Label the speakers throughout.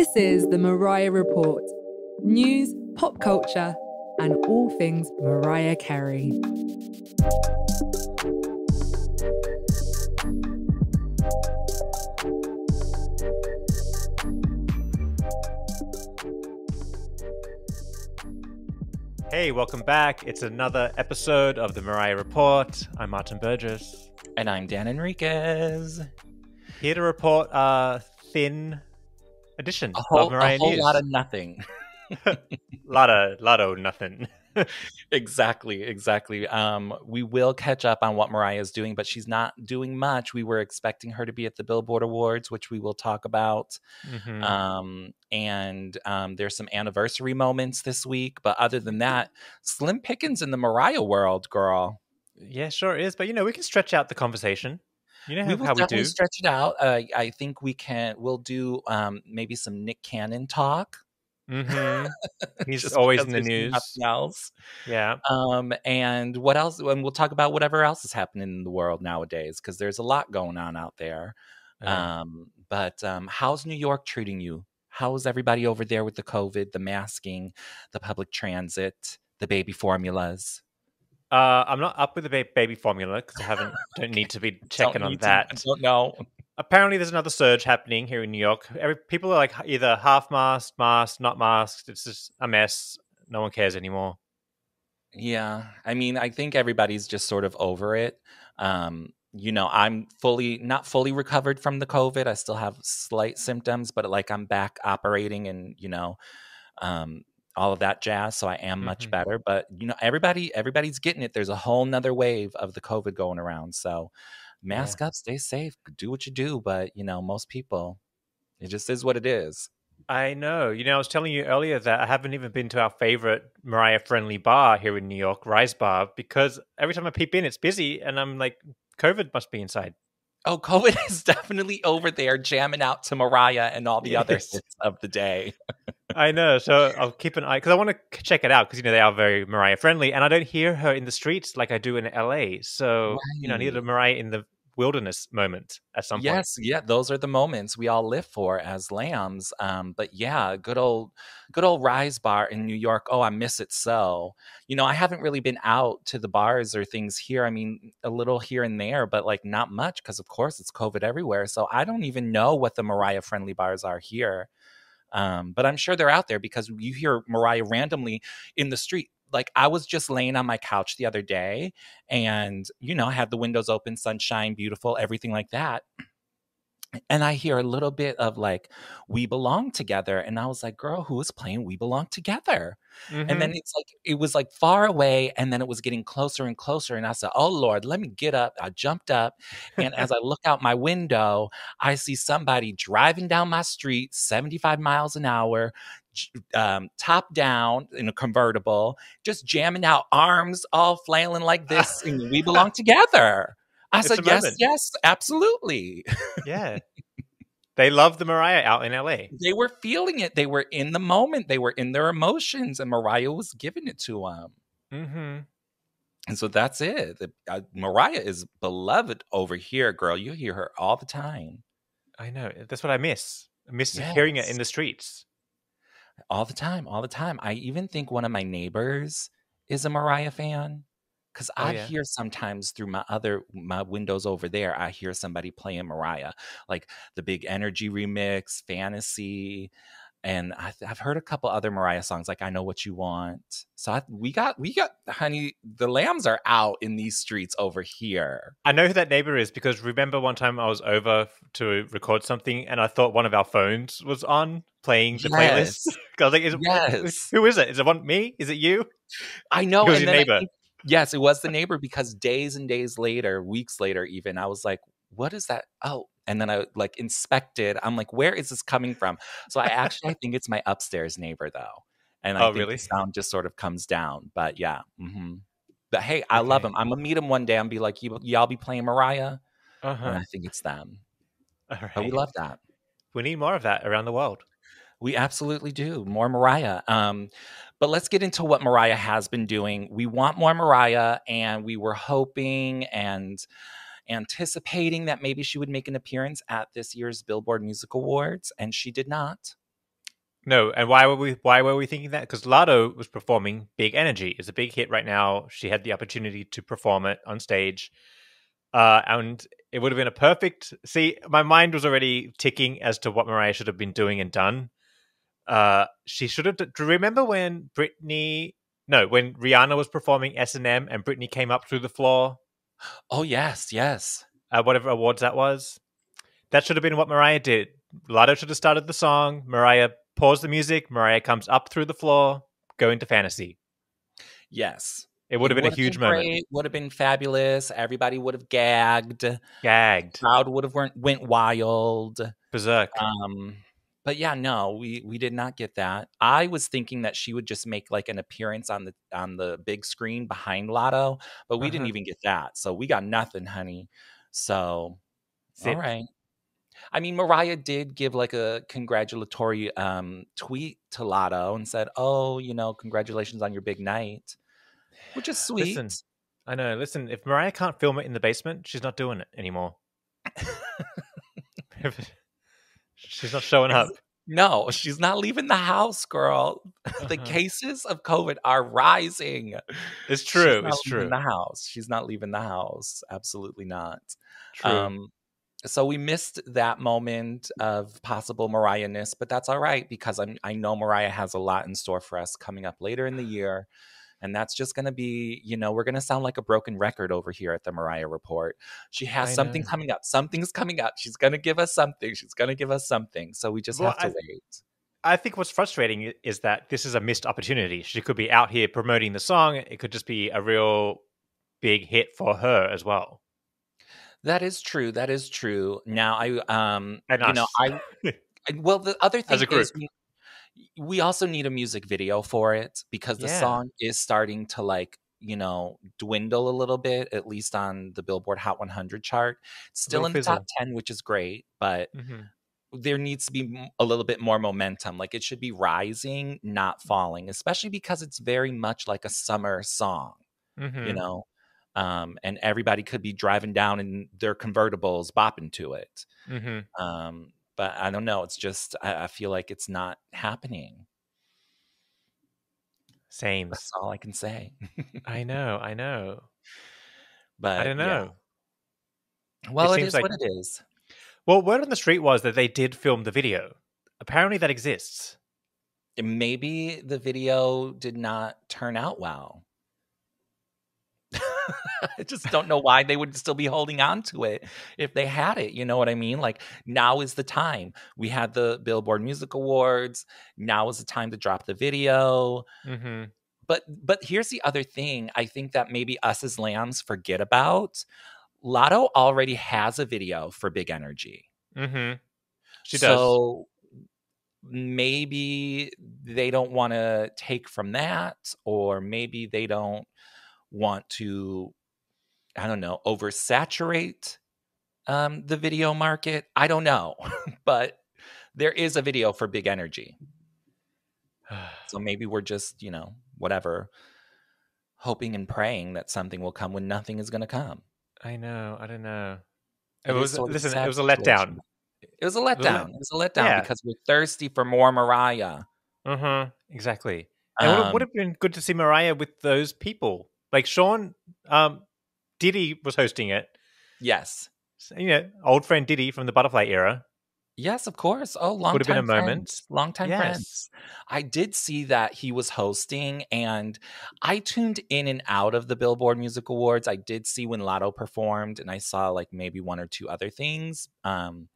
Speaker 1: This is the Mariah Report news, pop culture, and all things Mariah Carey.
Speaker 2: Hey, welcome back. It's another episode of the Mariah Report. I'm Martin Burgess.
Speaker 3: And I'm Dan Enriquez.
Speaker 2: Here to report a thin edition
Speaker 3: A whole,
Speaker 2: of Mariah
Speaker 3: a whole
Speaker 2: News.
Speaker 3: lot of nothing.
Speaker 2: lot of, lot of nothing.
Speaker 3: exactly, exactly. Um, we will catch up on what Mariah is doing, but she's not doing much. We were expecting her to be at the Billboard Awards, which we will talk about.
Speaker 2: Mhm.
Speaker 3: Um, and um, there's some anniversary moments this week, but other than that, slim pickings in the Mariah world, girl.
Speaker 2: yeah, sure is. But you know, we can stretch out the conversation. You know
Speaker 3: we will
Speaker 2: how we
Speaker 3: definitely
Speaker 2: do.
Speaker 3: stretch it out. Uh, I think we can. We'll do um, maybe some Nick Cannon talk.
Speaker 2: hmm He's always in the news.
Speaker 3: Nothing else.
Speaker 2: Yeah.
Speaker 3: Um, and what else? And we'll talk about whatever else is happening in the world nowadays because there's a lot going on out there.
Speaker 2: Yeah.
Speaker 3: Um, but um, how's New York treating you? How's everybody over there with the COVID, the masking, the public transit, the baby formulas?
Speaker 2: Uh, I'm not up with the baby formula because I haven't. Don't need to be checking on
Speaker 3: to-
Speaker 2: that.
Speaker 3: don't know.
Speaker 2: apparently there's another surge happening here in New York. Every, people are like either half masked, masked, not masked. It's just a mess. No one cares anymore.
Speaker 3: Yeah, I mean, I think everybody's just sort of over it. Um, you know, I'm fully not fully recovered from the COVID. I still have slight symptoms, but like I'm back operating and you know, um, all of that jazz. So I am much
Speaker 2: Mhm.
Speaker 3: better. But you know, everybody everybody's getting it. There's a whole nother wave of the COVID going around. So mask up, stay safe, do what you do. But you know, most people, it just is what it is.
Speaker 2: I know. You know, I was telling you earlier that I haven't even been to our favorite Mariah friendly bar here in New York, Rise Bar, because every time I peep in, it's busy, and I'm like, COVID must be inside.
Speaker 3: Oh, COVID is definitely over there jamming out to Mariah and all the other hits of the day.
Speaker 2: I know. So I'll keep an eye because I want to check it out because you know they are very Mariah friendly, and I don't hear her in the streets like I do in LA. So you know, I needed a Mariah in the wilderness moment at some point.
Speaker 3: Yes, yeah, those are the moments we all live for as lambs. Um, but yeah, good old, good old Rise Bar in New York. Oh, I miss it so. You know, I haven't really been out to the bars or things here. I mean, a little here and there, but like not much because, of course, it's COVID everywhere. So I don't even know what the Mariah friendly bars are here. Um, but I'm sure they're out there because you hear Mariah randomly in the street. Like I was just laying on my couch the other day and, you know, I had the windows open, sunshine, beautiful, everything like that. And I hear a little bit of like, we belong together. And I was like, girl, who is playing We Belong Together?
Speaker 2: Mhm.
Speaker 3: And then it's like, it was like far away. And then it was getting closer and closer. And I said, oh Lord, let me get up. I jumped up. And as I look out my window, I see somebody driving down my street, 75 miles an hour, um, top down in a convertible, just jamming out arms, all flailing like this. and we belong together. I
Speaker 2: It's
Speaker 3: said, yes,
Speaker 2: moment.
Speaker 3: yes, absolutely.
Speaker 2: yeah, they love the Mariah out in LA.
Speaker 3: they were feeling it. They were in the moment. They were in their emotions, and Mariah was giving it to them.
Speaker 2: Mm-hmm.
Speaker 3: And so that's it. The- uh, Mariah is beloved over here, girl. You hear her all the time,
Speaker 2: I know. That's what I miss. I miss hearing it in the streets.
Speaker 3: All the time, all the time. I even think one of my neighbors is a Mariah fan because
Speaker 2: Oh,
Speaker 3: I
Speaker 2: yeah.
Speaker 3: hear sometimes through my other my windows over there. I hear somebody playing Mariah, like the Big Energy remix, Fantasy. And I, I've heard a couple other Mariah songs, like "I Know What You Want." So I, we got, we got, honey, the lambs are out in these streets over here.
Speaker 2: I know who that neighbor is because remember one time I was over to record something and I thought one of our phones was on playing the playlist.
Speaker 3: Yes.
Speaker 2: 'Cause I was like, is it,
Speaker 3: Yes.
Speaker 2: who is it? Is it one me? Is it you?
Speaker 3: I know.
Speaker 2: It was your
Speaker 3: then I
Speaker 2: neighbor.
Speaker 3: yes, it was the neighbor because days and days later, weeks later, even, I was like, what is that? Oh, and then I like inspected. I'm like, where is this coming from? So I actually I think it's my upstairs neighbor though. And I
Speaker 2: Oh,
Speaker 3: think
Speaker 2: really?
Speaker 3: the sound just sort of comes down. But yeah. hmm But hey, I love
Speaker 2: Okay.
Speaker 3: him. I'm gonna meet him one day and be like, you, y'all be playing Mariah?
Speaker 2: Uh
Speaker 3: And. I think it's them.
Speaker 2: All
Speaker 3: But we love that.
Speaker 2: We need more of that around the world.
Speaker 3: We absolutely do. More Mariah. Um, but let's get into what Mariah has been doing. We want more Mariah, and we were hoping and anticipating that maybe she would make an appearance at this year's Billboard Music Awards, and she did not.
Speaker 2: No, and why were we why were we thinking that? Because Latto was performing Big Energy. It's a big hit right now. She had the opportunity to perform it on stage. Uh, and it would have been a perfect see, my mind was already ticking as to what Mariah should have been doing and done. Uh, she should have. Do you remember when Britney? No, when Rihanna was performing S and M, and Britney came up through the floor.
Speaker 3: Oh yes, yes.
Speaker 2: Uh, whatever awards that was, that should have been what Mariah did. Latto should have started the song. Mariah paused the music. Mariah comes up through the floor, going to fantasy.
Speaker 3: Yes.
Speaker 2: It would have been a huge moment.
Speaker 3: Would have been fabulous. Everybody would have gagged.
Speaker 2: Gagged.
Speaker 3: Crowd would have went, went wild.
Speaker 2: Berserk.
Speaker 3: Um, but yeah, no, we we did not get that. I was thinking that she would just make like an appearance on the on the big screen behind Latto, but we uh-huh. didn't even get that. So we got nothing, honey. So Sit. all right. I mean, Mariah did give like a congratulatory um, tweet to Latto and said, "Oh, you know, congratulations on your big night," which is sweet.
Speaker 2: Listen, I know. Listen, if Mariah can't film it in the basement, she's not doing it anymore. she's not showing up.
Speaker 3: No, she's not leaving the house, girl. The uh-huh. cases of COVID are rising.
Speaker 2: It's true. it's true.
Speaker 3: In The house. She's not leaving the house. Absolutely not. True. Um, so we missed that moment of possible Mariah-ness, but that's all right because I'm, I know Mariah has a lot in store for us coming up later in the year. And that's just going to be, you know, we're going to sound like a broken record over here at the Mariah Report. She has I something know. coming up. Something's coming up. She's going to give us something. She's going to give us something. So we just well, have to I, wait.
Speaker 2: I think what's frustrating is that this is a missed opportunity. She could be out here promoting the song. It could just be a real big hit for her as well.
Speaker 3: That is true. That is true. Now I um and you us. know I well the other thing is we, also need a music video for it because the yeah. song is starting to like you know dwindle a little bit at least on the Billboard Hot 100 chart. still in the top 10 which is great, but mm-hmm. there needs to be a little bit more momentum. Like it should be rising, not falling, especially because it's very much like a summer song. Mm-hmm. You know, um, and everybody could be driving down in their convertibles bopping to it mm-hmm. um, but i don't know it's just I, I, feel like it's not happening.
Speaker 2: Same
Speaker 3: that's all i can say.
Speaker 2: I know i know.
Speaker 3: But
Speaker 2: i don't know.
Speaker 3: Yeah. well it, it is like, what it is.
Speaker 2: Well word on the street was that they did film the video. Apparently that exists.
Speaker 3: Maybe the video did not turn out well I just don't know why they would still be holding on to it if they had it. You know what I mean? Like now is the time. We had the Billboard Music Awards. Now is the time to drop the video. Mm-hmm. But but here's the other thing. I think that maybe us as lambs forget about. Latto already has a video for Big Energy.
Speaker 2: Mm-hmm.
Speaker 3: She does. So maybe they don't want to take from that, or maybe they don't want to, I don't know, oversaturate um, the video market. I don't know, but there is a video for Big Energy. so maybe we're just, you know, whatever, hoping and praying that something will come when nothing is going to come.
Speaker 2: I know. I don't know. It, it was listen. It was a letdown.
Speaker 3: It was a letdown. It was a letdown yeah. because we're thirsty for more Mariah.
Speaker 2: Uh-huh. Exactly. And um, it would have been good to see Mariah with those people. Like Sean, um, Diddy was hosting it.
Speaker 3: Yes.
Speaker 2: So, you know, old friend Diddy from the Butterfly era.
Speaker 3: Yes, of course. Oh, long would have been a friends. moment. Long time yes. friends. I did see that he was hosting, and I tuned in and out of the Billboard Music Awards. I did see when Latto performed, and I saw like maybe one or two other things. Um,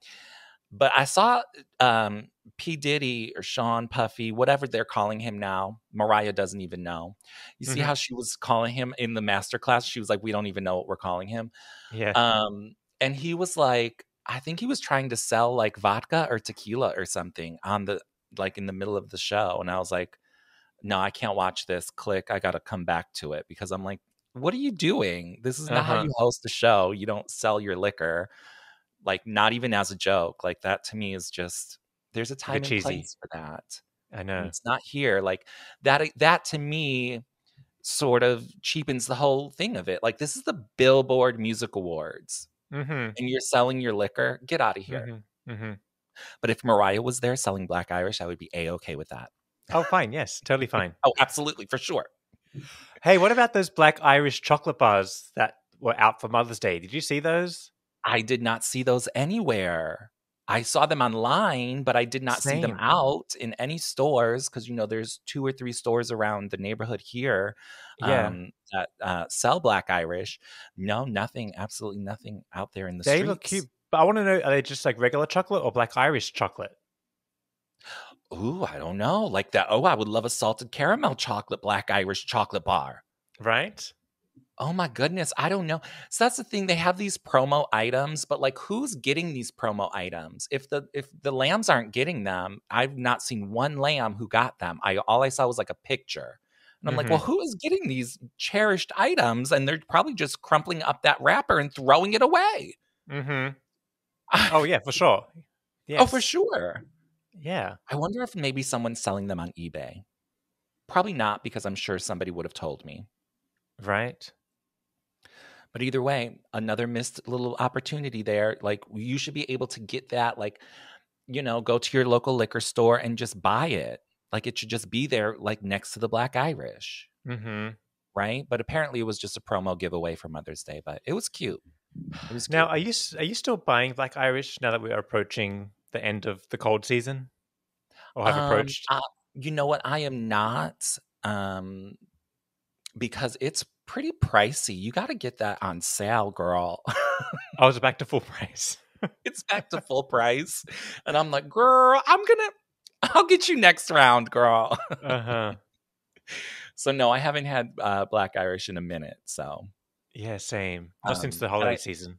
Speaker 3: but I saw um, P. Diddy or Sean Puffy, whatever they're calling him now. Mariah doesn't even know. You mm-hmm. see how she was calling him in the master class? She was like, We don't even know what we're calling him.
Speaker 2: Yeah.
Speaker 3: Um, and he was like, I think he was trying to sell like vodka or tequila or something on the like in the middle of the show. And I was like, No, I can't watch this. Click. I gotta come back to it because I'm like, what are you doing? This is not uh-huh. how you host a show. You don't sell your liquor like not even as a joke. Like that to me is just there's a time and place for that.
Speaker 2: I know
Speaker 3: and it's not here. Like that. That to me sort of cheapens the whole thing of it. Like this is the Billboard Music Awards,
Speaker 2: mm-hmm.
Speaker 3: and you're selling your liquor. Get out of here.
Speaker 2: Mm-hmm. Mm-hmm.
Speaker 3: But if Mariah was there selling Black Irish, I would be a okay with that.
Speaker 2: Oh, fine. Yes, totally fine.
Speaker 3: Oh, absolutely, for sure.
Speaker 2: Hey, what about those black Irish chocolate bars that were out for Mother's Day? Did you see those?
Speaker 3: I did not see those anywhere. I saw them online, but I did not see them out in any stores because you know there's two or three stores around the neighborhood here
Speaker 2: Yeah.
Speaker 3: um, that uh, sell Black Irish. No, nothing, absolutely nothing out there in the
Speaker 2: they
Speaker 3: streets.
Speaker 2: look cute. But I want to know are they just like regular chocolate or black Irish chocolate?
Speaker 3: Ooh, I don't know, like that. Oh, I would love a salted caramel chocolate Black Irish chocolate bar.
Speaker 2: Right?
Speaker 3: Oh my goodness, I don't know. So that's the thing. They have these promo items, but like who's getting these promo items? If the if the lambs aren't getting them, I've not seen one lamb who got them. I all I saw was like a picture. And I'm like,
Speaker 2: Mhm.
Speaker 3: well, who is getting these cherished items? And they're probably just crumpling up that wrapper and throwing it away.
Speaker 2: Mm-hmm. Oh yeah, for sure. Yes.
Speaker 3: Oh, for sure.
Speaker 2: Yeah.
Speaker 3: I wonder if maybe someone's selling them on eBay. Probably not, because I'm sure somebody would have told me.
Speaker 2: Right.
Speaker 3: But either way, another missed little opportunity there. Like you should be able to get that, like, you know, go to your local liquor store and just buy it. Like it should just be there, like next to the Black Irish,
Speaker 2: Mm-hmm.
Speaker 3: right? But apparently it was just a promo giveaway for Mother's Day, but it was cute. It was
Speaker 2: Now, are you are you still buying black Irish now that we are approaching the end of the cold season, or have
Speaker 3: Um,
Speaker 2: approached?
Speaker 3: uh, you know what? I am not, um, because it's pretty pricey. You got to get that on sale, girl.
Speaker 2: I was back to full price.
Speaker 3: it's back to full price. And I'm like, girl, I'm gonna I'll get you next round, girl.
Speaker 2: Uh huh.
Speaker 3: so no, I haven't had uh, Black Irish in a minute. So
Speaker 2: Yeah, same. Not since
Speaker 3: Um,
Speaker 2: the holiday
Speaker 3: I-
Speaker 2: season.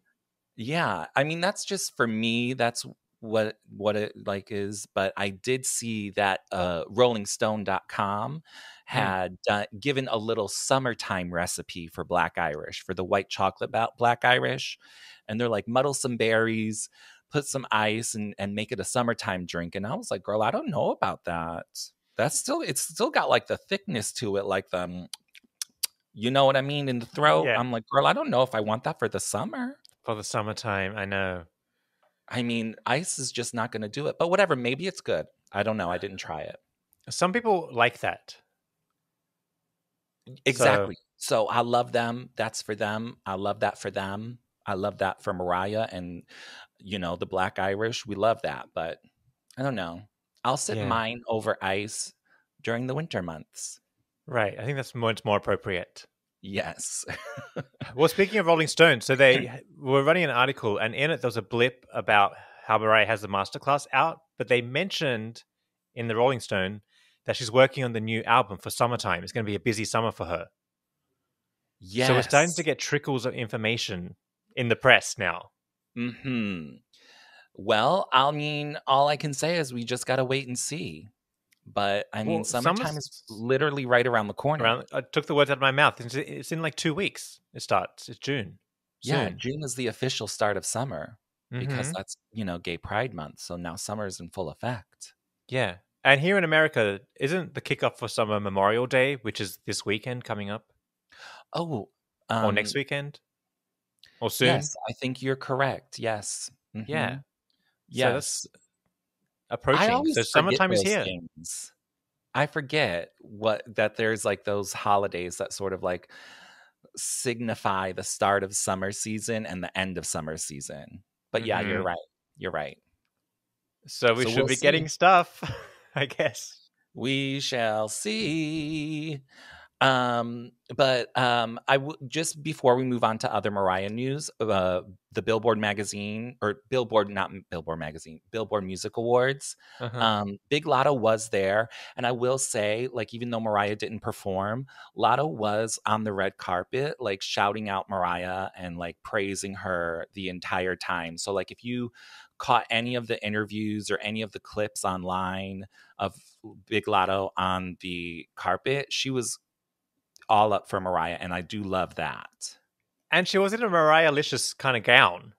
Speaker 3: yeah, I mean that's just for me. That's what what it like is. But I did see that uh, RollingStone.com had uh, given a little summertime recipe for Black Irish for the white chocolate Black Irish, and they're like muddle some berries, put some ice, and and make it a summertime drink. And I was like, girl, I don't know about that. That's still it's still got like the thickness to it, like the. mm, You know what I mean in the throat.
Speaker 2: Yeah.
Speaker 3: I'm like, girl, I don't know if I want that for the summer.
Speaker 2: For the summertime, I know.
Speaker 3: I mean, ice is just not going to do it. But whatever, maybe it's good. I don't know. I didn't try it.
Speaker 2: Some people like that.
Speaker 3: Exactly. So, I love them. That's for them. I love that for them. I love that for Mariah and you know, the Black Irish. We love that, but I don't know. I'll sit
Speaker 2: Yeah.
Speaker 3: mine over ice during the winter months.
Speaker 2: Right. I think that's much more appropriate.
Speaker 3: Yes.
Speaker 2: Well, speaking of Rolling Stone, so they were running an article, and in it there was a blip about how Mariah has the masterclass out, but they mentioned in the Rolling Stone that she's working on the new album for summertime. It's going to be a busy summer for her.
Speaker 3: yes.
Speaker 2: So we're starting to get trickles of information in the press now.
Speaker 3: Hmm. Well, I mean, all I can say is we just got to wait and see. But I mean,
Speaker 2: Well,
Speaker 3: summertime
Speaker 2: summer's-
Speaker 3: is literally right around the corner.
Speaker 2: Around, I took the words out of my mouth. It's, it's in like two weeks. It starts. It's June.
Speaker 3: yeah, June is the official start of summer because
Speaker 2: Mhm.
Speaker 3: that's you know Gay Pride Month. So now summer is in full effect.
Speaker 2: yeah, and here in America, isn't the kickoff for summer Memorial Day, which is this weekend coming up,
Speaker 3: Oh,
Speaker 2: or next
Speaker 3: um,
Speaker 2: weekend, or soon?
Speaker 3: Yes, I think you're correct. Yes.
Speaker 2: Yeah.
Speaker 3: Mhm.
Speaker 2: So
Speaker 3: Yes.
Speaker 2: that's approaching. So summertime is here.
Speaker 3: things. I forget what that there's like those holidays that sort of like signify the start of summer season and the end of summer season. But yeah, you're
Speaker 2: Mhm.
Speaker 3: right. You're right.
Speaker 2: So we
Speaker 3: So
Speaker 2: should
Speaker 3: we'll
Speaker 2: be
Speaker 3: see.
Speaker 2: getting stuff, I guess.
Speaker 3: We shall see. Um, but um, I w- just before we move on to other Mariah news, uh, the Billboard magazine or Billboard, not Billboard magazine, Billboard Music Awards.
Speaker 2: Uh-huh.
Speaker 3: Um, Big Latto was there, and I will say, like, even though Mariah didn't perform, Latto was on the red carpet, like shouting out Mariah and like praising her the entire time. So, like, if you caught any of the interviews or any of the clips online of Big Latto on the carpet, she was all up for Mariah, and I do love that.
Speaker 2: and she was in a Mariah Licious kind of gown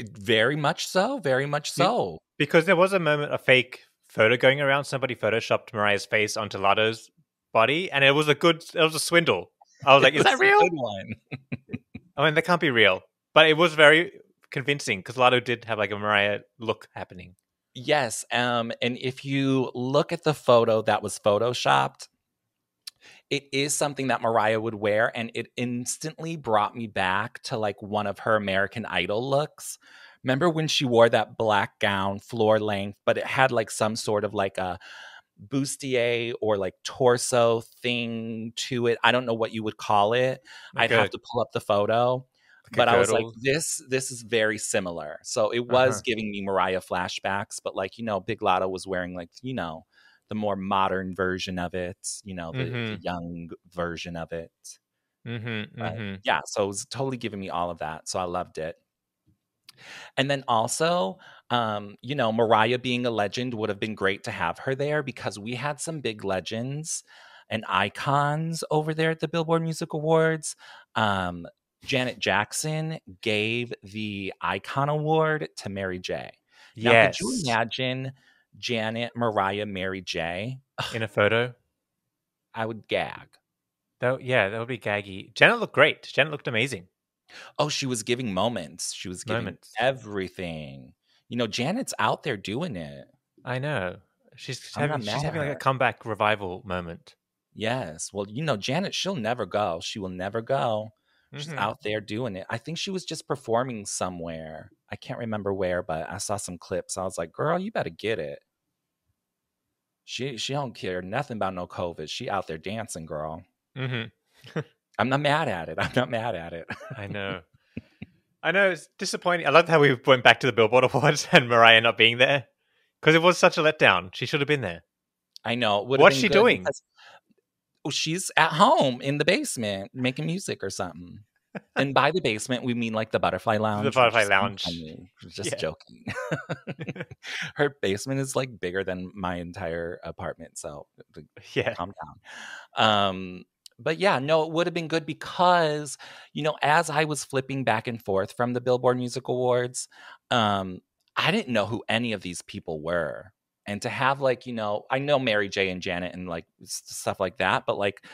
Speaker 3: Very much so, very much so.
Speaker 2: because there was a moment, a fake photo going around. Somebody photoshopped Mariah's face onto Latto's body, and it was a good, it was a swindle. I was like, "Is that real?
Speaker 3: one.
Speaker 2: I mean, that can't be real, but it was very convincing because Latto did have like a Mariah look happening.
Speaker 3: Yes. Um, and if you look at the photo that was photoshopped, it is something that Mariah would wear, and it instantly brought me back to like one of her American Idol looks. Remember when she wore that black gown, floor length, but it had like some sort of like a bustier or like torso thing to it. I don't know what you would call it.
Speaker 2: Like
Speaker 3: I'd have to pull up the photo. But I was like, this this is very similar. So it was
Speaker 2: Uh-huh.
Speaker 3: giving me Mariah flashbacks, but like, you know, Big Latto was wearing like, you know, the more modern version of it, you know, the, the
Speaker 2: Mhm.
Speaker 3: young version of it.
Speaker 2: Mm-hmm,
Speaker 3: But
Speaker 2: mm-hmm.
Speaker 3: yeah, so it was totally giving me all of that. So I loved it. And then also, um, you know, Mariah being a legend would have been great to have her there because we had some big legends and icons over there at the Billboard Music Awards. Um, Janet Jackson gave the Icon Award to Mary J. Now,
Speaker 2: Yes.
Speaker 3: could you imagine Janet, Mariah, Mary J?
Speaker 2: In a photo.
Speaker 3: I would gag.
Speaker 2: That, yeah, that would be gaggy. Janet looked great. Janet looked amazing.
Speaker 3: Oh, she was giving moments. She was giving
Speaker 2: Moments.
Speaker 3: everything. You know, Janet's out there doing it.
Speaker 2: I know. She's having, she's having like a comeback revival moment.
Speaker 3: Yes. Well, you know, Janet, she'll never go. She will never go. She's
Speaker 2: Mhm.
Speaker 3: out there doing it. I think she was just performing somewhere. I can't remember where, but I saw some clips. I was like, girl, you better get it. She she don't care nothing about no COVID. She out there dancing, girl.
Speaker 2: Mhm.
Speaker 3: I'm not mad at it. I'm not mad at it.
Speaker 2: I know. I know. It's disappointing. I love how we went back to the Billboard Awards and Mariah not being there because it was such a letdown. She should have been there.
Speaker 3: I know.
Speaker 2: What's she doing?
Speaker 3: Oh, she's at home in the basement making music or something. and by the basement, we mean like the Butterfly Lounge. We're
Speaker 2: Butterfly Lounge.
Speaker 3: funny. Just
Speaker 2: Yeah.
Speaker 3: joking. Her basement is like bigger than my entire apartment, so
Speaker 2: Yeah.
Speaker 3: calm down. Um, but yeah, no, it would have been good because you know, as I was flipping back and forth from the Billboard Music Awards, um, I didn't know who any of these people were. And to have like, you know, I know Mary J and Janet and like stuff like that, but like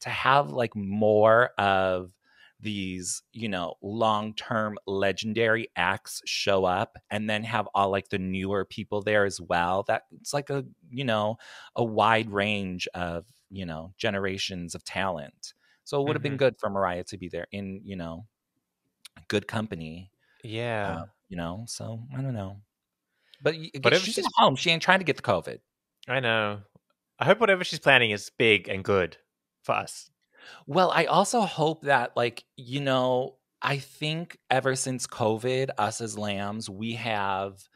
Speaker 3: to have like more of these, you know, long-term legendary acts show up and then have all like the newer people there as well. That it's like a, you know, a wide range of, you know, generations of talent. So it would have been
Speaker 2: Mhm.
Speaker 3: good for Mariah to be there in, you know, good company
Speaker 2: Yeah.
Speaker 3: uh, you know. So I don't know, but again,
Speaker 2: Whatever
Speaker 3: she's
Speaker 2: she's-
Speaker 3: at home. She ain't trying to get the COVID.
Speaker 2: I know. I hope whatever she's planning is big and good for us.
Speaker 3: Well, I also hope that, like, you know, I think ever since COVID, us as lambs, we have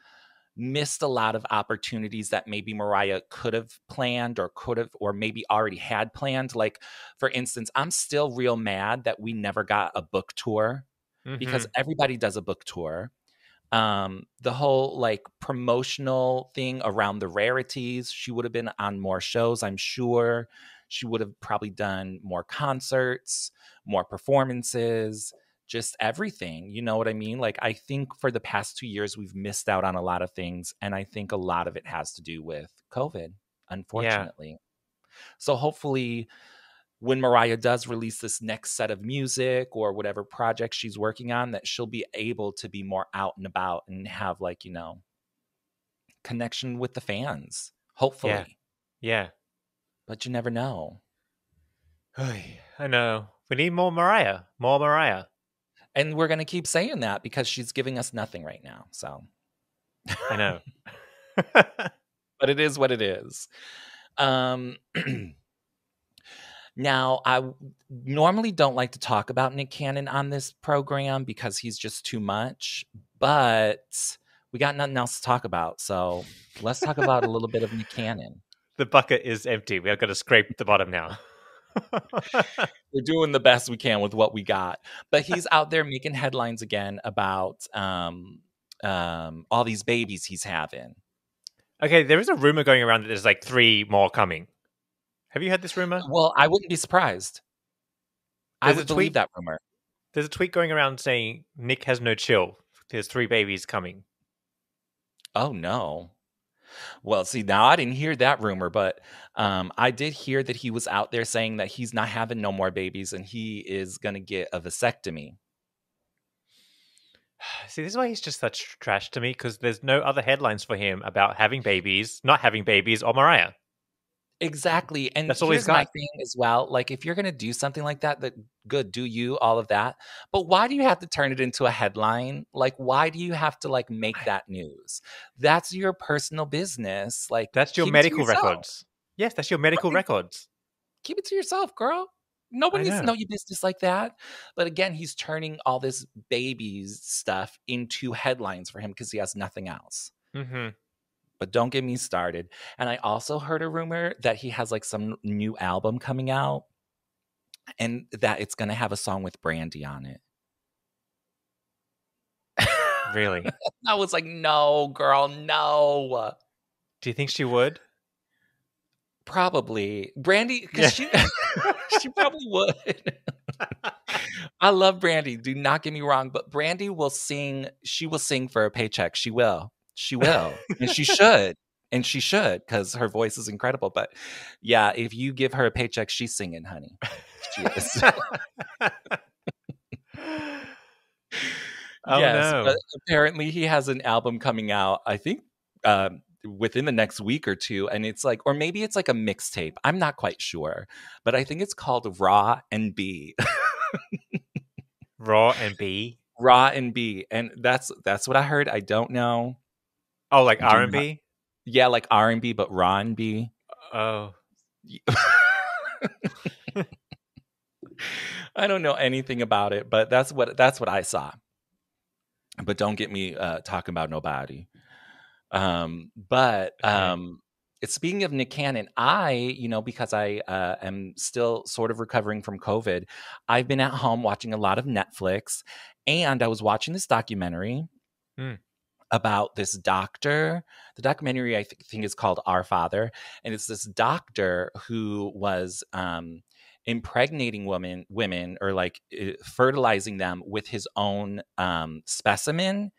Speaker 3: missed a lot of opportunities that maybe Mariah could have planned or could have, or maybe already had planned. Like, for instance, I'm still real mad that we never got a book tour because
Speaker 2: Mhm.
Speaker 3: everybody does a book tour. Um, the whole like promotional thing around the rarities, she would have been on more shows, I'm sure. She would have probably done more concerts, more performances, just everything. You know what I mean? Like, I think for the past two years, we've missed out on a lot of things. And I think a lot of it has to do with COVID, unfortunately. So hopefully, when Mariah does release this next set of music or whatever project she's working on, that she'll be able to be more out and about and have like, you know, connection with the fans. Hopefully.
Speaker 2: yeah.
Speaker 3: But you never know.
Speaker 2: I know. We need more Mariah. More Mariah.
Speaker 3: And we're gonna keep saying that because she's giving us nothing right now. So
Speaker 2: I know.
Speaker 3: but it is what it is. Um, now, I normally don't like to talk about Nick Cannon on this program because he's just too much, but we got nothing else to talk about. So let's talk about a little bit of Nick Cannon.
Speaker 2: the bucket is empty. We are going to scrape the bottom now.
Speaker 3: We're doing the best we can with what we got, but he's out there making headlines again about um, um, all these babies he's having.
Speaker 2: okay, there is a rumor going around that there's like three more coming. Have you heard this rumor?
Speaker 3: Well, I wouldn't be surprised. I
Speaker 2: There's a
Speaker 3: would believe that rumor.
Speaker 2: There's a tweet going around saying Nick has no chill. There's three babies coming.
Speaker 3: Oh no. Well, see, now I didn't hear that rumor, but um, I did hear that he was out there saying that he's not having no more babies and he is going to get a vasectomy.
Speaker 2: See, this is why he's just such trash to me because there's no other headlines for him about having babies, not having babies, or Mariah.
Speaker 3: Exactly. And
Speaker 2: That's
Speaker 3: here's my thing as well. Like if you're gonna do something like that, that good, do you, all of that. But why do you have to turn it into a headline? Like, why do you have to like make that news? That's your personal business. Like
Speaker 2: That's your
Speaker 3: keep it to
Speaker 2: medical records. Yes, that's your medical
Speaker 3: Right.
Speaker 2: records.
Speaker 3: Keep it to yourself, girl. Nobody needs to
Speaker 2: know.
Speaker 3: your business like that. But again, he's turning all this babies stuff into headlines for him because he has nothing else.
Speaker 2: hmm
Speaker 3: but don't get me started. And I also heard a rumor that he has like some new album coming out and that it's going to have a song with Brandy on it.
Speaker 2: Really?
Speaker 3: I was like, no, girl, no.
Speaker 2: Do you think she would?
Speaker 3: Probably. Brandy, because she, she probably would. I love Brandy. Do not get me wrong, but Brandy will sing. She will sing for a paycheck. She will. She will. and she should. And she should because her voice is incredible. But yeah, if you give her a paycheck, she's singing, honey. She is.
Speaker 2: oh
Speaker 3: yes,
Speaker 2: no!
Speaker 3: but apparently he has an album coming out. I think um, within the next week or two, and it's like, or maybe it's like a mixtape. I'm not quite sure, but I think it's called Raw and B.
Speaker 2: Raw and B.
Speaker 3: Raw and B, and that's that's what I heard. I don't know.
Speaker 2: Oh, like R and B.
Speaker 3: Yeah, like R and B, but Ron B.
Speaker 2: Oh,
Speaker 3: I don't know anything about it, but that's what that's what I saw. But don't get me uh, talking about nobody. Um, but
Speaker 2: Okay.
Speaker 3: um, speaking of Nick Cannon, I you know because I uh, am still sort of recovering from COVID, I've been at home watching a lot of Netflix, and I was watching this documentary.
Speaker 2: Hmm.
Speaker 3: About this doctor. The documentary I th- think is called Our Father, and it's this doctor who was um, impregnating women women or like uh, fertilizing them with his own um, specimen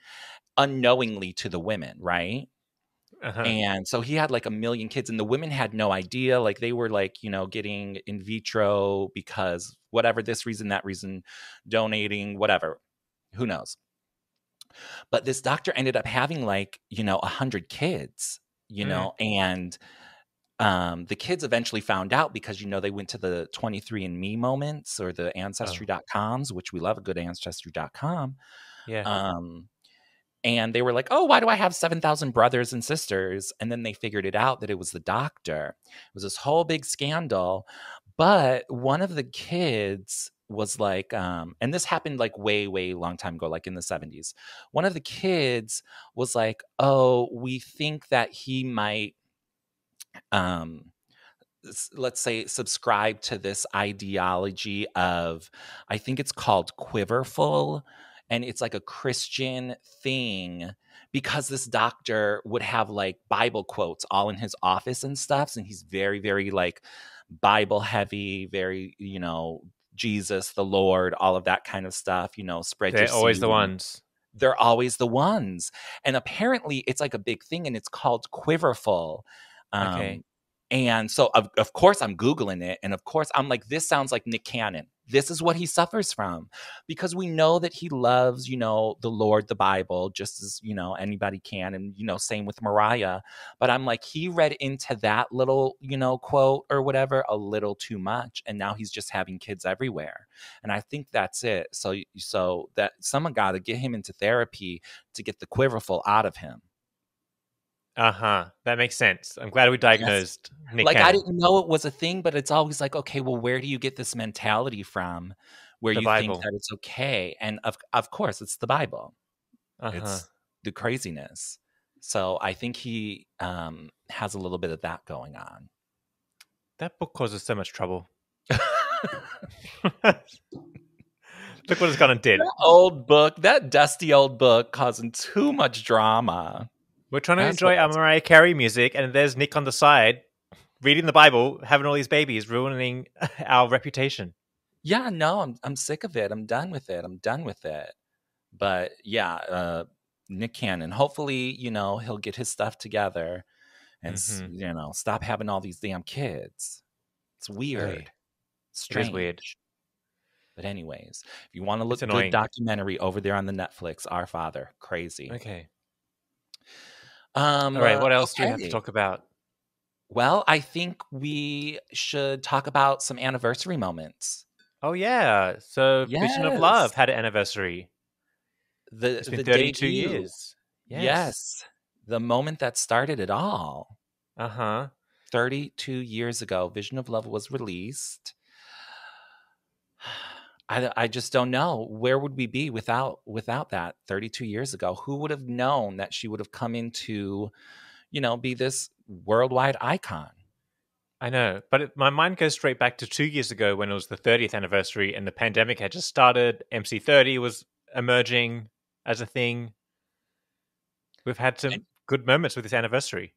Speaker 3: unknowingly to the women right
Speaker 2: uh-huh.
Speaker 3: and so he had like a million kids and the women had no idea like they were like you know getting in vitro because whatever this reason that reason donating whatever who knows but this doctor ended up having like you know a hundred kids you
Speaker 2: Mm.
Speaker 3: know and um, the kids eventually found out because you know they went to the 23andme moments or the ancestry.coms which we love a good ancestry.com
Speaker 2: yeah.
Speaker 3: um, and they were like, oh, why do I have 7,000 brothers and sisters? And then they figured it out that it was the doctor. It was this whole big scandal. But one of the kids was like, um, and this happened like way, way long time ago, like in the 70s. One of the kids was like, oh, we think that he might, um, let's say, subscribe to this ideology of, I think it's called Quiverfull and it's like a Christian thing because this doctor would have like Bible quotes all in his office and stuff. And he's very, very like Bible heavy, very, you know, Jesus, the Lord, all of that kind of stuff, you know, spread
Speaker 2: They're always the ones.
Speaker 3: They're always the ones. And apparently it's like a big thing and it's called Quiverfull. Um,
Speaker 2: Okay.
Speaker 3: And so, of, of course, I'm Googling it. And of course, I'm like, this sounds like Nick Cannon. This is what he suffers from because we know that he loves, you know, the Lord, the Bible, just as, you know, anybody can. And, you know, same with Mariah. But I'm like, he read into that little, you know, quote or whatever a little too much. And now he's just having kids everywhere. And I think that's it. So, so that someone got to get him into therapy to get the Quiverfull out of him.
Speaker 2: Uh huh. That makes sense. I'm glad we diagnosed Nick
Speaker 3: like I didn't know it was a thing, but it's always like, okay, well, where do you get this mentality from, where
Speaker 2: The
Speaker 3: you
Speaker 2: Bible.
Speaker 3: think that it's okay? And of of course, it's the Bible.
Speaker 2: Uh-huh.
Speaker 3: It's the craziness. So I think he um, has a little bit of that going on.
Speaker 2: That book causes so much trouble. Look what it's gone and did.
Speaker 3: that old book, that dusty old book, causing too much drama.
Speaker 2: We're trying to
Speaker 3: That's
Speaker 2: enjoy our Mariah Carey music, and there's Nick on the side reading the Bible, having all these babies, ruining our reputation.
Speaker 3: Yeah, no, I'm I'm sick of it. I'm done with it. I'm done with it. But yeah, uh, Nick Cannon. Hopefully, you know, he'll get his stuff together and s
Speaker 2: Mhm.
Speaker 3: you know stop having all these damn kids. It's weird.
Speaker 2: It
Speaker 3: Strange.
Speaker 2: is weird.
Speaker 3: But anyways, if you want to look
Speaker 2: It's
Speaker 3: good documentary over there on the Netflix, Our Father, crazy.
Speaker 2: Okay.
Speaker 3: Um,
Speaker 2: All right. What else do we have to talk about?
Speaker 3: Well, I think we should talk about some anniversary moments.
Speaker 2: Oh yeah. So Vision of Love had an anniversary.
Speaker 3: The
Speaker 2: It's been
Speaker 3: the
Speaker 2: 32
Speaker 3: debut.
Speaker 2: years.
Speaker 3: Yes. the moment that started it all.
Speaker 2: Uh huh.
Speaker 3: 32 years ago, Vision of Love was released. I, I just don't know where would we be without without that 32 years ago who would have known that she would have come into you know be this worldwide icon
Speaker 2: I know, but it, my mind goes straight back to two years ago when it was the 30th anniversary and the pandemic had just started. MC30 was emerging as a thing. We've had some good moments with this anniversary.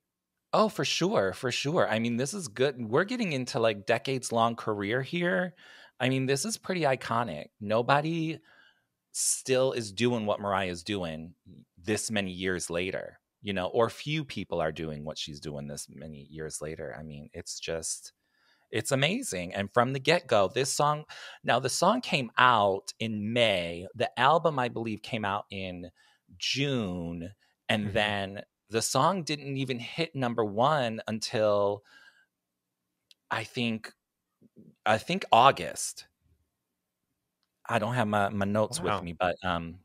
Speaker 3: oh for sure for sure i mean this is good we're getting into like decades long career here i mean this is pretty iconic. Nobody still is doing what mariah's doing this many years later you know or few people are doing what she's doing this many years later. I mean it's just it's amazing. And from the get-go this song now the song came out in may. The album i believe came out in june and
Speaker 2: Mhm.
Speaker 3: then the song didn't even hit number one until i think i think august i don't have my, my notes
Speaker 2: Wow.
Speaker 3: with me but um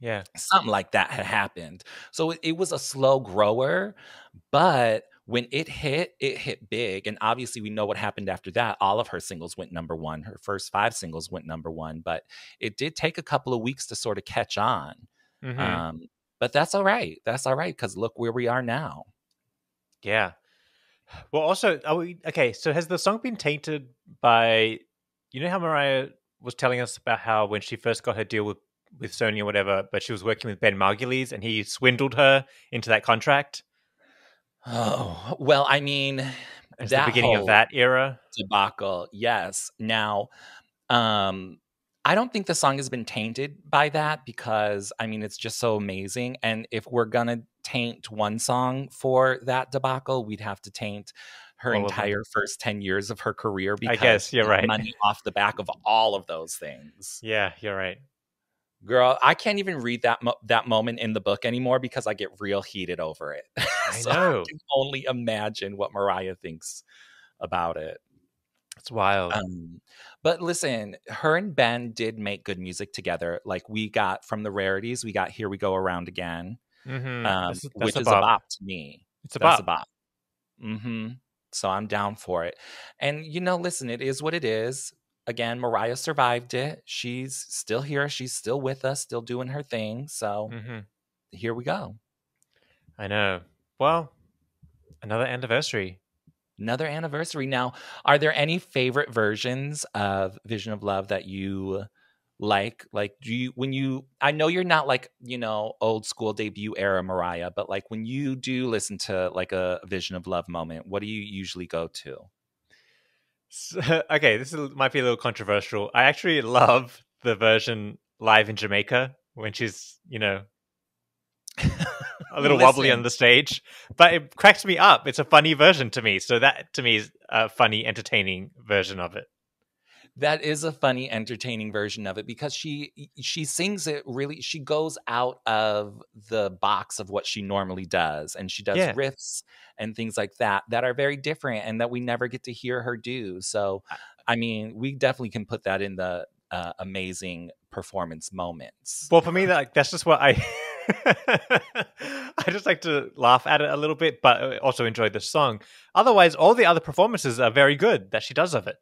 Speaker 2: Yeah.
Speaker 3: something like that had happened. So it, it was a slow grower, but when it hit, it hit big. And obviously, we know what happened after that. All of her singles went number one. Her first five singles went number one, but it did take a couple of weeks to sort of catch on.
Speaker 2: Mhm.
Speaker 3: Um, but that's all right. That's all right because look where we are now.
Speaker 2: Yeah. Well, also, are we okay? So, has the song been tainted by, you know, how Mariah was telling us about how when she first got her deal with with Sony or whatever, but she was working with Ben Margulies and he swindled her into that contract.
Speaker 3: Oh, well, I mean,
Speaker 2: It's the beginning of that era.
Speaker 3: debacle. Yes. Now, um, I don't think the song has been tainted by that because I mean it's just so amazing. And if we're gonna taint one song for that debacle, we'd have to taint her
Speaker 2: All of them.
Speaker 3: entire first ten years of her career. Because
Speaker 2: guess you're right.
Speaker 3: Money off the back of all of those things,
Speaker 2: Yeah, you're right.
Speaker 3: girl. I can't even read that mo- that moment in the book anymore because I get real heated over it.
Speaker 2: I
Speaker 3: So
Speaker 2: know.
Speaker 3: can only imagine what Mariah thinks about it.
Speaker 2: It's wild.
Speaker 3: Um, but listen, her and Ben did make good music together. Like we got from the rarities, we got "Here We Go Around Again,"
Speaker 2: Mhm.
Speaker 3: um,
Speaker 2: That's- that's
Speaker 3: which
Speaker 2: a
Speaker 3: is a
Speaker 2: bop.
Speaker 3: to me.
Speaker 2: It's a
Speaker 3: That's
Speaker 2: bop.
Speaker 3: a bop. hmm So I'm down for it. And you know, listen, it is what it is. Again, Mariah survived it. She's still here. She's still with us, still doing her thing. So
Speaker 2: Mhm.
Speaker 3: here we go.
Speaker 2: I know. Well, another anniversary.
Speaker 3: Another anniversary. Now, are there any favorite versions of Vision of Love that you like? Like, do you, when you, I know you're not like, you know, old school debut era Mariah, but like when you do listen to like a Vision of Love moment, what do you usually go to?
Speaker 2: So, okay, this is, might be a little controversial. I actually love the version live in Jamaica when she's, you know, a little wobbly on the stage, but it cracks me up. It's a funny version to me. So that to me is a funny, entertaining version of it.
Speaker 3: That is a funny, entertaining version of it because she she sings it really. She goes out of the box of what she normally does, and she does
Speaker 2: Yeah.
Speaker 3: riffs and things like that that are very different and that we never get to hear her do. So, I mean, we definitely can put that in the uh, amazing performance moments.
Speaker 2: Well, for me, that that's just what I. I just like to laugh at it a little bit, but also enjoy the song. Otherwise, all the other performances are very good that she does of it.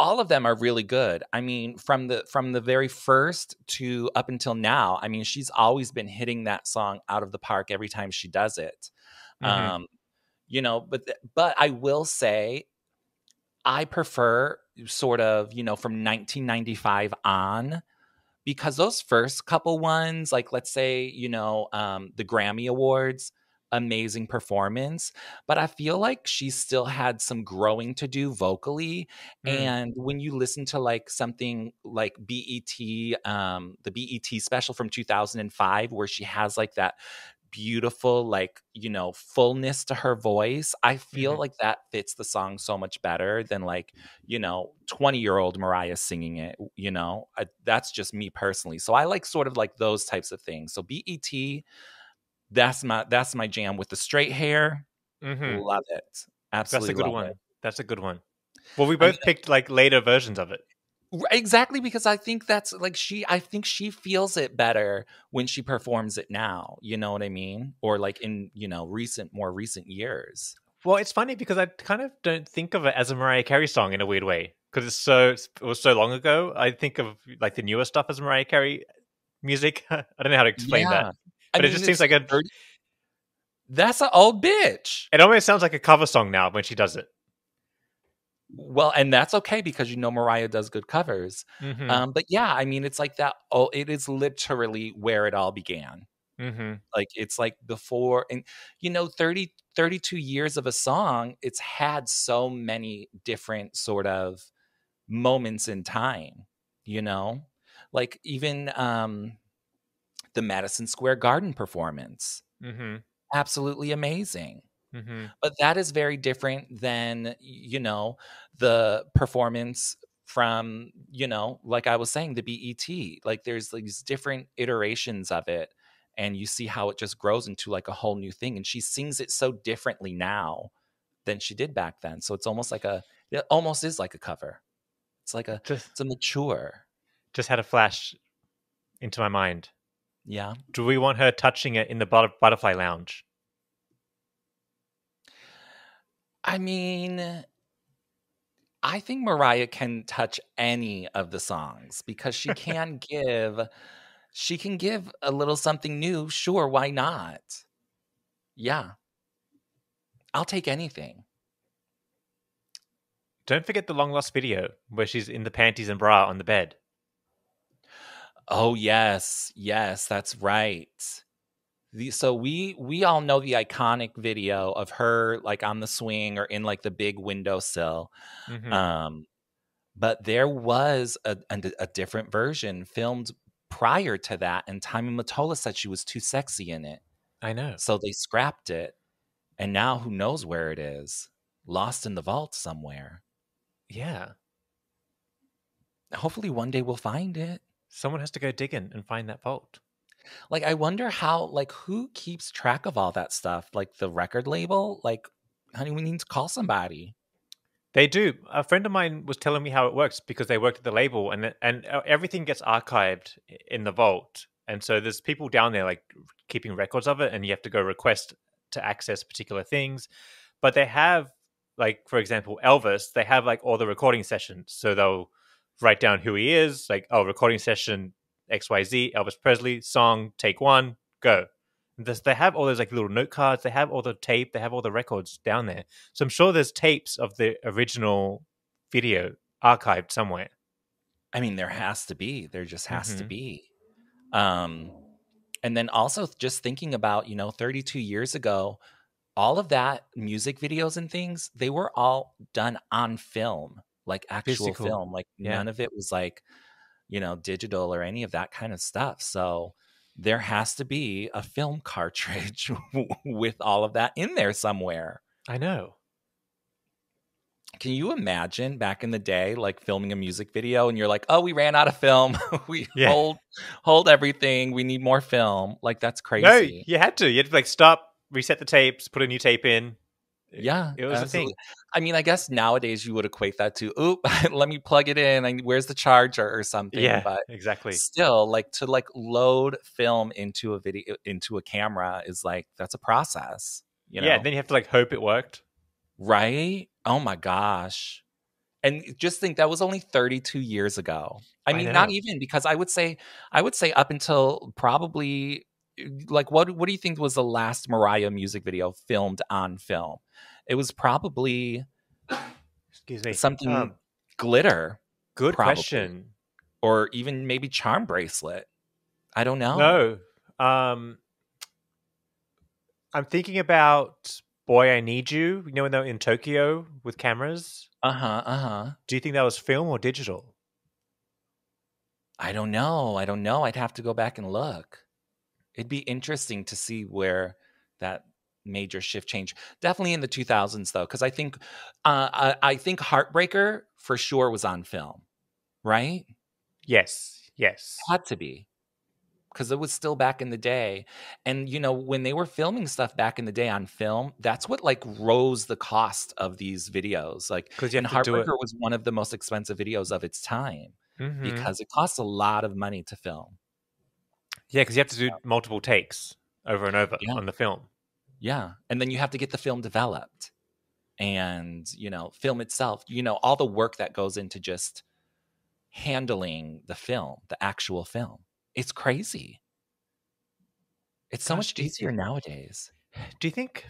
Speaker 3: all of them are really good. I mean, from the from the very first to up until now, I mean, she's always been hitting that song out of the park every time she does it.
Speaker 2: Mhm.
Speaker 3: Um, you know, but but I will say I prefer sort of, you know, from 1995 on because those first couple ones, like let's say, you know, um, the Grammy Awards, amazing performance, but I feel like she still had some growing to do vocally.
Speaker 2: Mm.
Speaker 3: And when you listen to like something like BET, um, the BET special from 2005, where she has like that beautiful like you know fullness to her voice i feel
Speaker 2: Mhm.
Speaker 3: like that fits the song so much better than like you know 20 year old mariah singing it you know I, that's just me personally so i like sort of like those types of things so bet that's my that's my jam with the straight hair
Speaker 2: Mhm.
Speaker 3: love it absolutely That's
Speaker 2: a good one.
Speaker 3: it.
Speaker 2: That's a good one. Well, we
Speaker 3: I
Speaker 2: both
Speaker 3: mean-
Speaker 2: picked like later versions of it.
Speaker 3: Exactly because i think that's like she i think she feels it better when she performs it now you know what i mean or like in you know recent more recent years
Speaker 2: Well, it's funny because I kind of don't think of it as a Mariah Carey song in a weird way because it's so it was so long ago. I think of like the newer stuff as Mariah Carey music. I don't know how to explain
Speaker 3: Yeah.
Speaker 2: that,
Speaker 3: I
Speaker 2: but it just seems like a.
Speaker 3: that's an old bitch
Speaker 2: It almost sounds like a cover song now when she does it.
Speaker 3: Well and that's okay because you know mariah does good covers
Speaker 2: Mm-hmm.
Speaker 3: um but yeah i mean it's like that oh it is literally where it all began
Speaker 2: mm-hmm.
Speaker 3: like it's like before and you know 30 32 years of a song it's had so many different sort of moments in time you know like even um the madison square garden performance
Speaker 2: Mm-hmm.
Speaker 3: absolutely amazing
Speaker 2: Mm-hmm.
Speaker 3: but that is very different than you know the performance from you know like i was saying the bet like there's these different iterations of it and you see how it just grows into like a whole new thing and she sings it so differently now than she did back then so it's almost like a it almost is like a cover it's like a
Speaker 2: Just
Speaker 3: it's a mature
Speaker 2: just had a flash into my mind.
Speaker 3: yeah
Speaker 2: Do we want her touching it in the butterfly lounge?
Speaker 3: I mean, I think Mariah can touch any of the songs because she can give she can give a little something new. Sure, why not? Yeah. I'll take anything.
Speaker 2: Don't forget the long lost video where she's in the panties and bra on the bed.
Speaker 3: Oh yes, yes, that's right. The, so we we all know the iconic video of her like on the swing or in like the big windowsill.
Speaker 2: Mhm.
Speaker 3: Um, but there was a, a, a different version filmed prior to that, and Tommy Mottola said she was too sexy in it,
Speaker 2: I know.
Speaker 3: so they scrapped it. And now who knows where it is? Lost in the vault somewhere.
Speaker 2: Yeah.
Speaker 3: Hopefully, one day we'll find it.
Speaker 2: Someone has to go digging and find that vault.
Speaker 3: Like, I wonder how, like, who keeps track of all that stuff? Like the record label? Like, honey, we need to call somebody.
Speaker 2: They do. A friend of mine was telling me how it works because they worked at the label, and and uh, everything gets archived in the vault. And so there's people down there like keeping records of it, and you have to go request to access particular things. But they have, like for example, Elvis. They have like all the recording sessions, so they'll write down who he is, like oh, recording session X Y Z, Elvis Presley song, take one, go. This- They have all those like little note cards. They have all the tape. They have all the records down there. So I'm sure there's tapes of the original video archived somewhere.
Speaker 3: I mean, there has to be. There just has to
Speaker 2: Mhm.
Speaker 3: be. Um, and then also just thinking about, you know, 32 years ago, all of that music videos and things, they were all done on film, like actual
Speaker 2: Physical.
Speaker 3: film. Like
Speaker 2: Yeah.
Speaker 3: none of it was like, you know, digital or any of that kind of stuff. So there has to be a film cartridge with all of that in there somewhere.
Speaker 2: I know.
Speaker 3: Can you imagine back in the day, like filming a music video and you're like, oh, we ran out of film. we
Speaker 2: Yeah.
Speaker 3: hold hold everything. We need more film. Like that's crazy.
Speaker 2: No, you had to. You had to like stop, reset the tapes, put a new tape in.
Speaker 3: Yeah.
Speaker 2: it was a thing.
Speaker 3: I mean, I guess nowadays you would equate that to, oop, let me plug it in. I, where's the charger or something?
Speaker 2: Yeah,
Speaker 3: But
Speaker 2: exactly.
Speaker 3: still, like to like load film into a video into a camera is like that's a process. You know?
Speaker 2: yeah, then you have to like hope it worked.
Speaker 3: Right? Oh my gosh. And just think that was only 32 years ago. I
Speaker 2: I
Speaker 3: mean, not even because I would say I would say up until probably like what what do you think was the last Mariah music video filmed on film? It was probably
Speaker 2: Excuse me.
Speaker 3: something
Speaker 2: Um,
Speaker 3: glitter
Speaker 2: good
Speaker 3: probably.
Speaker 2: question.
Speaker 3: or even maybe charm bracelet. I don't know.
Speaker 2: No. Um, I'm thinking about Boy I Need You. You know when they were in Tokyo with cameras?
Speaker 3: Uh-huh, uh-huh.
Speaker 2: Do you think that was film or digital?
Speaker 3: I don't know. I don't know. I'd have to go back and look. It'd be interesting to see where that major shift change. Definitely in the 2000s though, because I think uh, I, I think Heartbreaker for sure was on film, right?
Speaker 2: Yes, yes.
Speaker 3: Had to be because it was still back in the day. And you know, when they were filming stuff back in the day on film, that's what like rose the cost of these videos. Like,
Speaker 2: 'Cause you
Speaker 3: and
Speaker 2: have to do it-
Speaker 3: Heartbreaker was one of the most expensive videos of its time
Speaker 2: Mhm.
Speaker 3: because it costs a lot of money to film.
Speaker 2: Yeah, because you have to do multiple takes over and over
Speaker 3: Yeah.
Speaker 2: on the film.
Speaker 3: Yeah. And then you have to get the film developed and, you know, film itself, you know, all the work that goes into just handling the film, the actual film. It's crazy. It's so
Speaker 2: Gosh,
Speaker 3: much easier
Speaker 2: think-
Speaker 3: nowadays.
Speaker 2: Do you think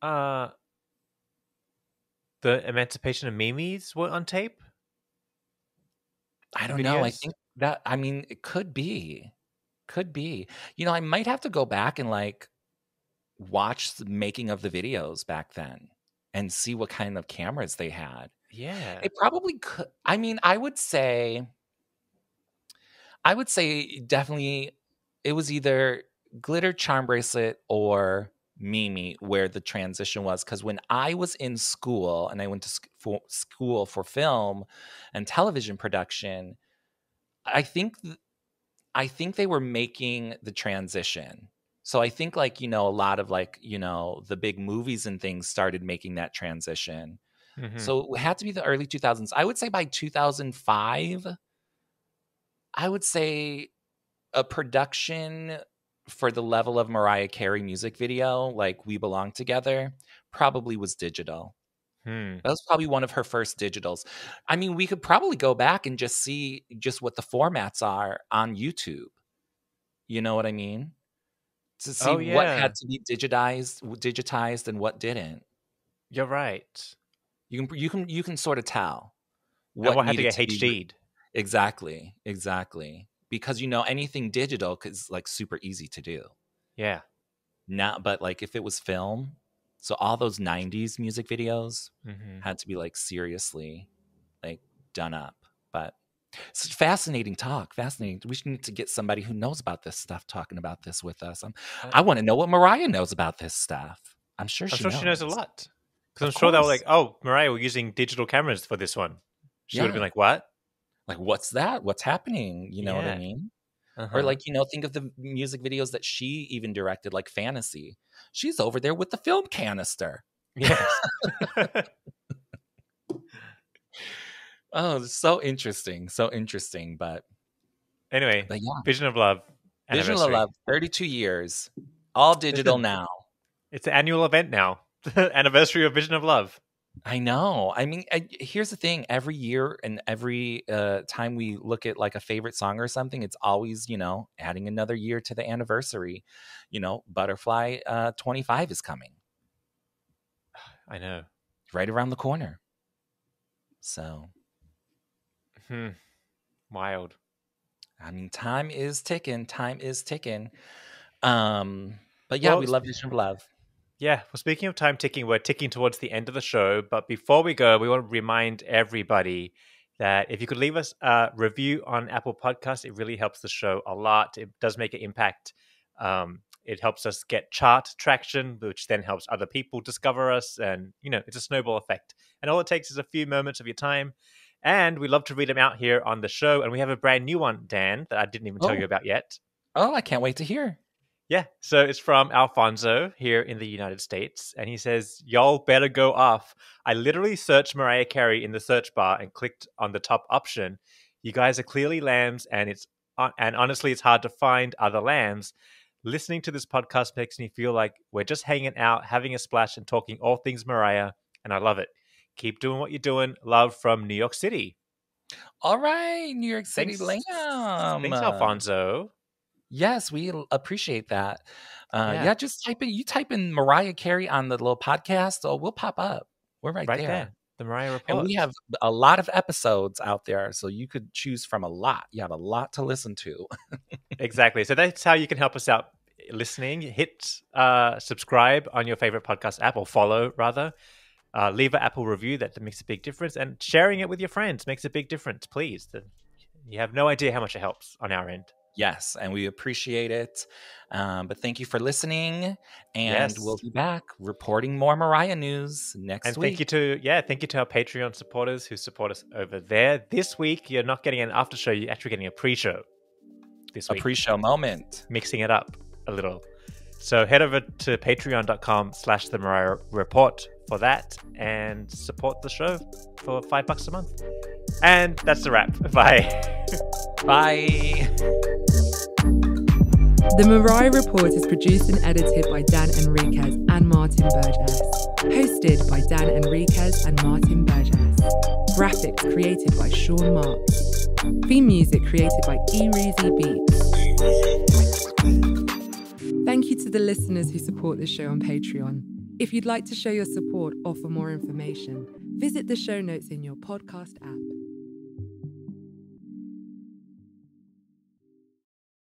Speaker 2: uh the Emancipation of Mimi's were on tape?
Speaker 3: I don't know. I think that I mean it could be. Could be. You know, I might have to go back and like watch the making of the videos back then and see what kind of cameras they had.
Speaker 2: Yeah.
Speaker 3: It probably could. I mean, I would say, I would say definitely it was either Glitter Charm Bracelet or Mimi where the transition was. Because when I was in school and I went to sc- for school for film and television production, I think th- I think they were making the transition. So I think like you know a lot of like you know the big movies and things started making that transition.
Speaker 2: Mhm.
Speaker 3: So it had to be the early 2000s. I would say by 2005, I would say a production for the level of Mariah Carey music video, like We Belong Together, probably was digital.
Speaker 2: Hmm.
Speaker 3: That was probably one of her first digitals. I mean, we could probably go back and just see just what the formats are on YouTube. You know what I mean? To see
Speaker 2: Oh,
Speaker 3: what had to be digitized, digitized, and what didn't.
Speaker 2: You're right.
Speaker 3: You can you can you can sort of tell
Speaker 2: What, what had to get HD'd?
Speaker 3: Exactly, exactly. Because you know anything digital is like super easy to do.
Speaker 2: Yeah.
Speaker 3: Now, but like if it was film, so all those '90s music videos
Speaker 2: hmm
Speaker 3: had to be like seriously like done up. But it's fascinating talk. Fascinating. We should need to get somebody who knows about this stuff talking about this with us. I'm, I want to know what Mariah knows about this stuff. I'm sure
Speaker 2: I'm
Speaker 3: she
Speaker 2: sure
Speaker 3: knows.
Speaker 2: she knows a lot. Because I'm
Speaker 3: Of
Speaker 2: sure they were like, "Oh, Mariah, we're using digital cameras for this one." She would have been like, "What?"
Speaker 3: Like, what's that? What's happening? You know what I mean?
Speaker 2: Uh-huh.
Speaker 3: Or like, you know, think of the music videos that she even directed, like Fantasy. She's over there with the film canister.
Speaker 2: yes.
Speaker 3: Oh, so interesting. So interesting. But
Speaker 2: anyway,
Speaker 3: but yeah.
Speaker 2: Vision of Love.
Speaker 3: Vision of. Love, 32 years. All digital now.
Speaker 2: It's an annual event now. Anniversary of Vision of Love.
Speaker 3: I know. I mean, I, here's the thing. Every year and every uh, time we look at like a favorite song or something, it's always, you know, adding another year to the anniversary. You know, Butterfly uh, 25 is coming
Speaker 2: I know.
Speaker 3: right around the corner. So,
Speaker 2: Hmm. Wild.
Speaker 3: I mean, time is ticking. Time is ticking. Um, but yeah,
Speaker 2: Well,
Speaker 3: we love Vision of Love.
Speaker 2: Yeah. Well, speaking of time ticking, we're ticking towards the end of the show. But before we go, we want to remind everybody that if you could leave us a review on Apple Podcasts, it really helps the show a lot. It does make an impact. Um, it helps us get chart traction, which then helps other people discover us. And, you know, it's a snowball effect. And all it takes is a few moments of your time. And we love to read them out here on the show. And we have a brand new one, Dan, that I didn't even tell
Speaker 3: Oh.
Speaker 2: you about yet.
Speaker 3: Oh, I can't wait to hear.
Speaker 2: Yeah, so it's from Alfonso here in the United States, and he says, "Y'all better go off." I literally searched Mariah Carey in the search bar and clicked on the top option. You guys are clearly lambs, and it's uh, and honestly, it's hard to find other lambs. Listening to this podcast makes me feel like we're just hanging out, having a splash, and talking all things Mariah, and I love it. Keep doing what you're doing. Love from New York City.
Speaker 3: All right, New York City
Speaker 2: Thanks,
Speaker 3: Lamb.
Speaker 2: thanks Alfonso.
Speaker 3: Yes, we appreciate that. Uh,
Speaker 2: Yeah.
Speaker 3: yeah. just type in you type in Mariah Carey on the little podcast, oh, we'll pop up. We're right,
Speaker 2: Right
Speaker 3: there.
Speaker 2: there, the Mariah report.
Speaker 3: And we have a lot of episodes out there, so you could choose from a lot. You have a lot to listen to.
Speaker 2: Exactly. So that's how you can help us out listening. Hit uh, subscribe on your favorite podcast app or follow rather. Uh, leave an Apple review that makes a big difference, and sharing it with your friends makes a big difference. Please, you have no idea how much it helps on our end.
Speaker 3: Yes, and we appreciate it. Um, but thank you for listening, and
Speaker 2: Yes.
Speaker 3: we'll be back reporting more Mariah news next
Speaker 2: And
Speaker 3: week.
Speaker 2: thank you to yeah, thank you to our Patreon supporters who support us over there. This week you're not getting an after show, you're actually getting a pre-show. This
Speaker 3: a pre-show moment.
Speaker 2: mixing it up a little. So head over to patreon.com slash the Mariah Report for that and support the show for five bucks a month. And that's the wrap. Bye.
Speaker 3: Bye.
Speaker 1: The Mariah Report is produced and edited by Dan Enriquez and Martin Burgess. Hosted by Dan Enriquez and Martin Burgess. Graphics created by Sean Marks. Theme music created by Ereezy Beatz. Thank you to the listeners who support this show on Patreon. If you'd like to show your support or for more information, visit the show notes in your podcast app.